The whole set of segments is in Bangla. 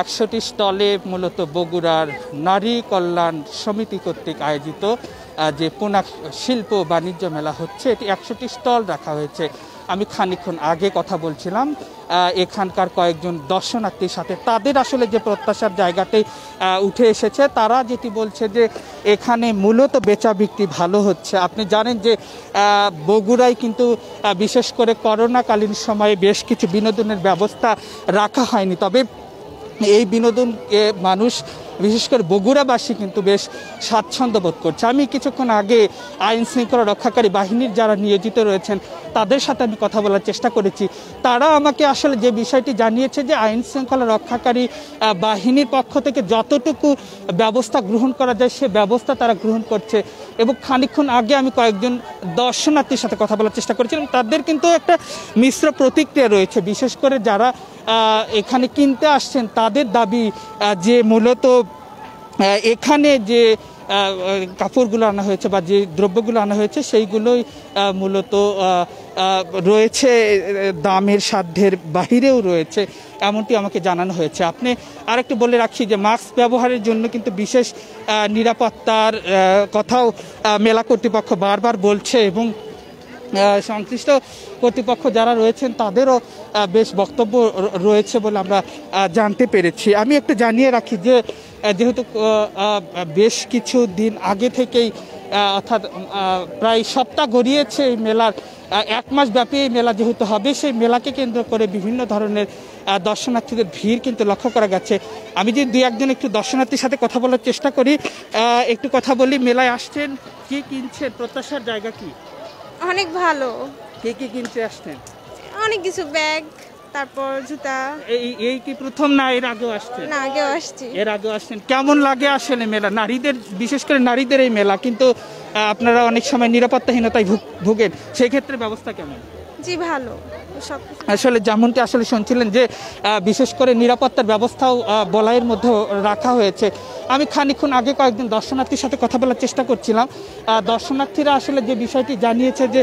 একশোটি স্টলে মূলত বগুড়ার নারী কল্যাণ সমিতি কর্তৃক আয়োজিত যে পোনাক শিল্প বাণিজ্য মেলা হচ্ছে, এটি একশোটি স্টল রাখা হয়েছে। আমি খানিকক্ষণ আগে কথা বলছিলাম এখানকার কয়েকজন দর্শনার্থীর সাথে। তাদের আসলে যে প্রত্যাশার জায়গাটি উঠে এসেছে, তারা যেটি বলছে যে এখানে মূলত বেচা বিক্রি ভালো হচ্ছে। আপনি জানেন যে বগুড়ায় কিন্তু বিশেষ করে করোনাকালীন সময়ে বেশ কিছু বিনোদনের ব্যবস্থা রাখা হয়নি। তবে এই বিনোদন মানুষ, বিশেষ করে বগুড়াবাসী কিন্তু বেশ স্বাচ্ছন্দ্য বোধ করছে। আমি কিছুক্ষণ আগে আইন শৃঙ্খলা রক্ষাকারী বাহিনীর যারা নিয়োজিত রয়েছেন, তাদের সাথে আমি কথা বলার চেষ্টা করেছি। তারা আমাকে আসলে যে বিষয়টি জানিয়েছে যে আইন শৃঙ্খলা রক্ষাকারী বাহিনীর পক্ষ থেকে যতটুকু ব্যবস্থা গ্রহণ করা যায়, সে ব্যবস্থা তারা গ্রহণ করছে। এবং খানিক্ষণ আগে আমি কয়েকজন দর্শনার্থীর সাথে কথা বলার চেষ্টা করেছিলাম। তাদের কিন্তু একটা মিশ্র প্রতিক্রিয়া রয়েছে। বিশেষ করে যারা এখানে কিনতে আসছেন, তাদের দাবি যে মূলত এখানে যে কাপড়গুলো আনা হয়েছে বা যে দ্রব্যগুলো আনা হয়েছে সেইগুলোই মূলত রয়েছে দামের সাধ্যের বাহিরেও রয়েছে, এমনটি আমাকে জানানো হয়েছে। আপনি আরেকটু বলে রাখি যে মাস্ক ব্যবহারের জন্য কিন্তু বিশেষ নিরাপত্তার কথাও মেলা কর্তৃপক্ষ বারবার বলছে এবং সংশ্লিষ্ট কর্তৃপক্ষ যারা রয়েছেন তাদেরও বেশ বক্তব্য রয়েছে বলে আমরা জানতে পেরেছি। আমি একটু জানিয়ে রাখি যে যেহেতু বেশ কিছু দিন আগে থেকেই অর্থাৎ প্রায় সপ্তাহ গড়িয়েছে এই মেলার এক মাস ব্যাপী এই মেলা যেহেতু হবে, সেই মেলাকে কেন্দ্র করে বিভিন্ন ধরনের দর্শনার্থীদের ভিড় কিন্তু লক্ষ্য করা গেছে। আমি যে দুই একজন একটু দর্শনার্থীর সাথে কথা বলার চেষ্টা করি একটু কথা বলি, মেলায় আসছেন, কি কিনছেন, প্রত্যাশার জায়গা কি? অনেক ভালো। কে কে কিনতে আসছেন অনেক কিছু ব্যাগ তারপর জুতা। এই এই কি প্রথম না এর আগেও আসছেন? না আগেও আসছি। এর আগেও আসছেন। কেমন লাগে আসলে মেলা? নারীদের বিশেষ করে নারীদের এই মেলা কিন্তু আপনারা অনেক সময় নিরাপত্তাহীনতায় ভুগ- ভুগেন। সেই ক্ষেত্রে ব্যবস্থা কেমন? জি, ভালো। আসলে যেমনটি আসলে শুনছিলেন যে বিশেষ করে নিরাপত্তার ব্যবস্থাও বলাইয়ের মধ্যে রাখা হয়েছে। আমি খানিকক্ষণ আগে কয়েকজন দর্শনার্থীর সাথে কথা বলার চেষ্টা করছিলাম। দর্শনার্থীরা আসলে যে বিষয়টি জানিয়েছে যে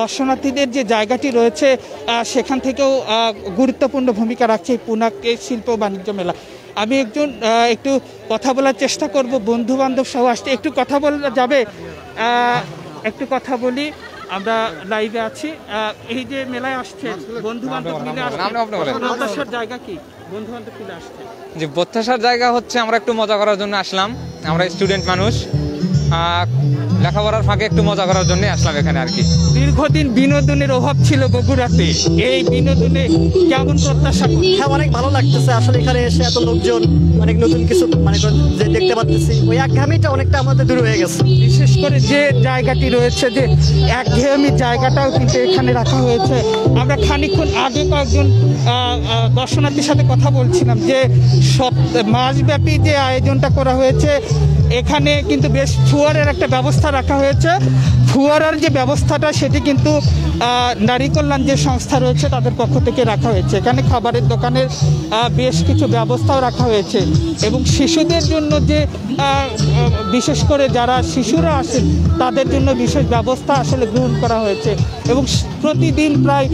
দর্শনার্থীদের যে জায়গাটি রয়েছে সেখান থেকেও গুরুত্বপূর্ণ ভূমিকা রাখছে এই পুনাকে শিল্প বাণিজ্য মেলা। আমি একজন একটু কথা বলার চেষ্টা করব বন্ধু বান্ধব সহ আসছে একটু কথা বলা যাবে? একটু কথা বলি। আমরা লাইভে আছি। এই যে মেলায় আসছেন বন্ধু বান্ধব মিলে প্রত্যাশার জায়গা কি? বন্ধু বান্ধব মিলে আসছেন। যে প্রত্যাশার জায়গা হচ্ছে আমরা একটু মজা করার জন্য আসলাম। আমরা স্টুডেন্ট মানুষ। লেখাপড়ার ফাঁকে একটু মজা করার জন্য আসলাম এখানে আর কি। দীর্ঘদিন বিনোদনের অভাব ছিল বগুড়াতে। এই বিনোদনে কেমন প্রত্যাশা? হ্যাঁ অনেক ভালো লাগতেছে। আসলে এখানে এসে এত লোকজন অনেক নতুন কিছু মানে যে দেখতে পাচ্ছি ওই একঘামিটা অনেকটা আমাদের দূর হয়ে গেছে। বিশেষ করে যে জায়গাটি রয়েছে যে একঘেয়েমি জায়গাটাও কিন্তু এখানে রাখা হয়েছে। আমরা খানিকক্ষণ আগে কয়েকজন দর্শনার্থীর সাথে কথা বলছিলাম যে সপ মাসব্যাপী যে আয়োজনটা করা হয়েছে এখানে কিন্তু বেশ ফুয়ারের একটা ব্যবস্থা রাখা হয়েছে। ফুয়ারার যে ব্যবস্থাটা, সেটি কিন্তু নারী কল্যাণ যে সংস্থা রয়েছে, তাদের পক্ষ থেকে রাখা হয়েছে। এখানে খাবারের দোকানের বেশ কিছু ব্যবস্থাও রাখা হয়েছে। এবং শিশুদের জন্য যে বিশেষ করে যারা শিশুরা আসেন, তাদের জন্য বিশেষ ব্যবস্থা আসলে গ্রহণ করা হয়েছে। এবং প্রতিদিন প্রায়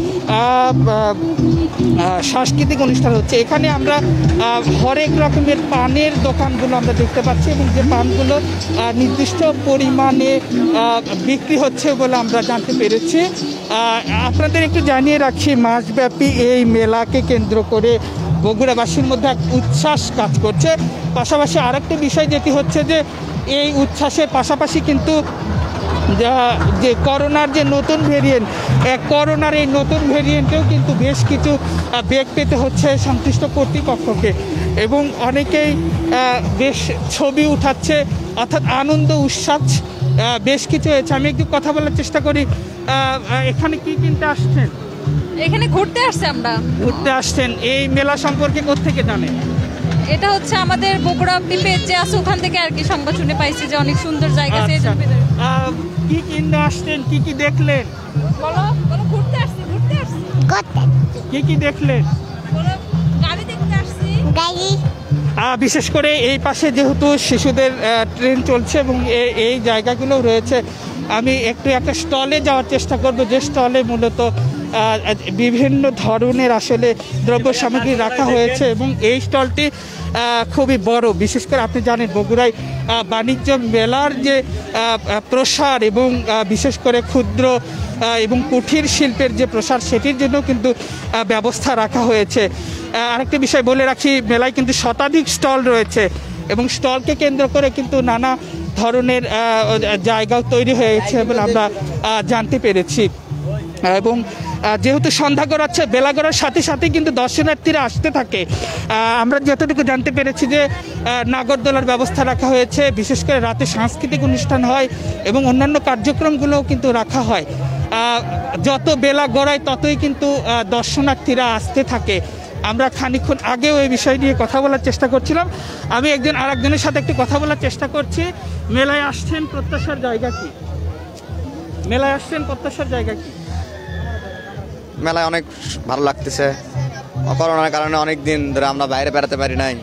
সাংস্কৃতিক অনুষ্ঠান হচ্ছে। এখানে আমরা হরেক রকমের পানের দোকানগুলো আমরা দেখতে পাচ্ছি এবং যে পানগুলো আহ, নির্দিষ্ট পরিমাণে বিক্রি হচ্ছে বলে আমরা জানতে পেরেছি। আপনাদের একটু জানিয়ে রাখছি মাসব্যাপী এই মেলাকে কেন্দ্র করে বগুড়াবাসীর মধ্যে এক উচ্ছ্বাস কাজ করছে। পাশাপাশি আরেকটি বিষয় যেটি হচ্ছে যে এই উচ্ছ্বাসের পাশাপাশি কিন্তু যা- যে করোনার যে নতুন ভেরিয়েন্ট এক করোনার এই নতুন ভেরিয়েন্টেও কিন্তু বেশ কিছু বেগ পেতে হচ্ছে সংশ্লিষ্ট কর্তৃপক্ষকে। এবং অনেকেই বেশ ছবি উঠাচ্ছে অর্থাৎ আনন্দ উচ্ছ্বাস বেশ কিছু হয়েছে। আমি একটু কথা বলার চেষ্টা করি। এখানে কি কিনতে আসছেন? এখানে ঘুরতে আসছে আমরা। ঘুরতে আসছেন। এই মেলা সম্পর্কে কোথেকে জানেন? এটা হচ্ছে আমাদের বগুড়া পেজ যে আছে ওখান থেকে আর কি সংবাদ শুনে পাইছি যে অনেক সুন্দর জায়গা আছে এই আচ্ছা। কি কিনতে আসছেন কি কি দেখলেন? বলো বলো ঘুরতে আসছি ঘুরতে আসছি। কি কি দেখলেন? বলো গাড়ি দেখতে আসছি। আহ, বিশেষ করে এই পাশে যেহেতু শিশুদের ট্রেন চলছে এবং এ- এই জায়গাগুলো রয়েছে আমি একটু একটা স্টলে যাওয়ার চেষ্টা করব। যে স্টলে মূলত বিভিন্ন ধরনের আসলে দ্রব্য সামগ্রী রাখা হয়েছে এবং এই স্টলটি খুবই বড়। বিশেষ করে আপনি জানেন, বগুড়ায় বাণিজ্য মেলার যে প্রসার এবং বিশেষ করে ক্ষুদ্র এবং কুঠির শিল্পের যে প্রসার, সেটির জন্য কিন্তু ব্যবস্থা রাখা হয়েছে। আরেকটি বিষয় বলে রাখি, মেলায় কিন্তু শতাধিক স্টল রয়েছে এবং স্টলকে কেন্দ্র করে কিন্তু নানা ধরনের জায়গাও তৈরি হয়েছে বলে আমরা জানতে পেরেছি। এবং যেহেতু সন্ধ্যা গড়াচ্ছে, বেলা গড়ার সাথে সাথে কিন্তু দর্শনার্থীরা আসতে থাকে। আমরা যতটুকু জানতে পেরেছি যে নাগরদোলার ব্যবস্থা রাখা হয়েছে, বিশেষ করে রাতে সাংস্কৃতিক অনুষ্ঠান হয় এবং অন্যান্য কার্যক্রমগুলোও কিন্তু রাখা হয়। যত বেলা গড়ায় ততই কিন্তু দর্শনার্থীরা আসতে থাকে। আমরা খানিক্ষণ আগেও এই বিষয় নিয়ে কথা বলার চেষ্টা করছিলাম। আমি একজন আরেকজনের সাথে একটু কথা বলার চেষ্টা করছি। মেলায় আসছেন প্রত্যাশার জায়গা কি? মেলায় আসছেন প্রত্যাশার জায়গা কি? মেলায় অনেক ভালো লাগতেছে। করোনার কারণে অনেক দিন ধরে আমরা বাইরে বেড়াতে পারি নাই।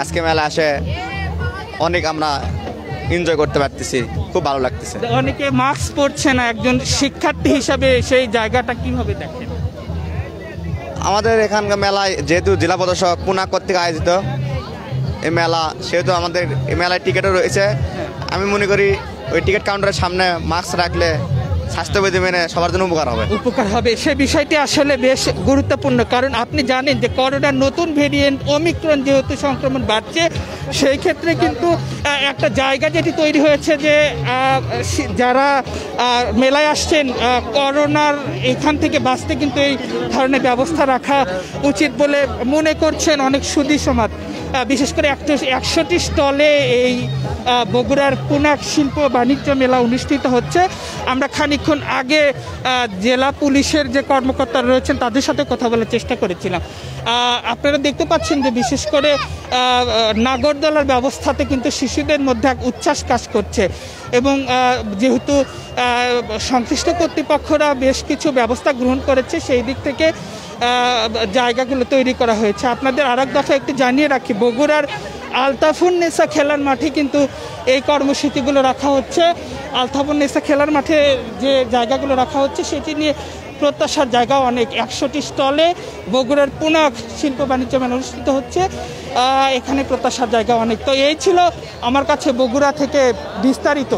আজকে মেলা আসে অনেক আমরা এনজয় করতে পারতেছি। খুব ভালো লাগতেছে। অনেকে মাস্ক পরছে না একজন শিক্ষার্থী হিসাবে সেই জায়গাটা কীভাবে দেখেন? আমাদের এখানকার মেলায় যেহেতু জেলা প্রদর্শক পুনা কর্তৃক আয়োজিত এই মেলা সেহেতু আমাদের এই মেলায় টিকিটও রয়েছে। আমি মনে করি ওই টিকিট কাউন্টারের সামনে মাস্ক রাখলে স্বাস্থ্যবিধি মেনে সবার জন্য উপকার হবে। উপকার হবে। সে বিষয়টি আসলে বেশ গুরুত্বপূর্ণ। কারণ আপনি জানেন যে করোনার নতুন ভেরিয়েন্ট অমিক্রন যেহেতু সংক্রমণ বাড়ছে, সেই ক্ষেত্রে কিন্তু একটা জায়গা যেটি তৈরি হয়েছে যে যারা মেলায় আসছেন করোনার এখান থেকে বাঁচতে কিন্তু এই ধরনের ব্যবস্থা রাখা উচিত বলে মনে করছেন অনেক সুদী সমাজ। বিশেষ করে একশো একশোটি স্টলে এই বগুড়ার পুনাক শিল্প বাণিজ্য মেলা অনুষ্ঠিত হচ্ছে। আমরা খানিকক্ষণ আগে জেলা পুলিশের যে কর্মকর্তারা রয়েছেন, তাদের সাথে কথা বলার চেষ্টা করেছিলাম। আপনারা দেখতে পাচ্ছেন যে বিশেষ করে নাগরদোলার ব্যবস্থাতে কিন্তু শিশুদের মধ্যে এক উচ্ছ্বাস কাজ করছে। এবং যেহেতু সংশ্লিষ্ট কর্তৃপক্ষরা বেশ কিছু ব্যবস্থা গ্রহণ করেছে, সেই দিক থেকে জায়গাগুলো তৈরি করা হয়েছে। আপনাদের আর এক দফা একটু জানিয়ে রাখি, বগুড়ার আলতাফুন নেসা খেলার মাঠে কিন্তু এই কর্মসূচিগুলো রাখা হচ্ছে। আলতাফুন নেসা খেলার মাঠে যে জায়গাগুলো রাখা হচ্ছে, সেটি নিয়ে প্রত্যাশার জায়গা অনেক। একশোটি স্টলে বগুড়ার পুনাক শিল্প বাণিজ্য মেলা অনুষ্ঠিত হচ্ছে। এখানে প্রত্যাশার জায়গা অনেক। তো এই ছিল আমার কাছে বগুড়া থেকে বিস্তারিত।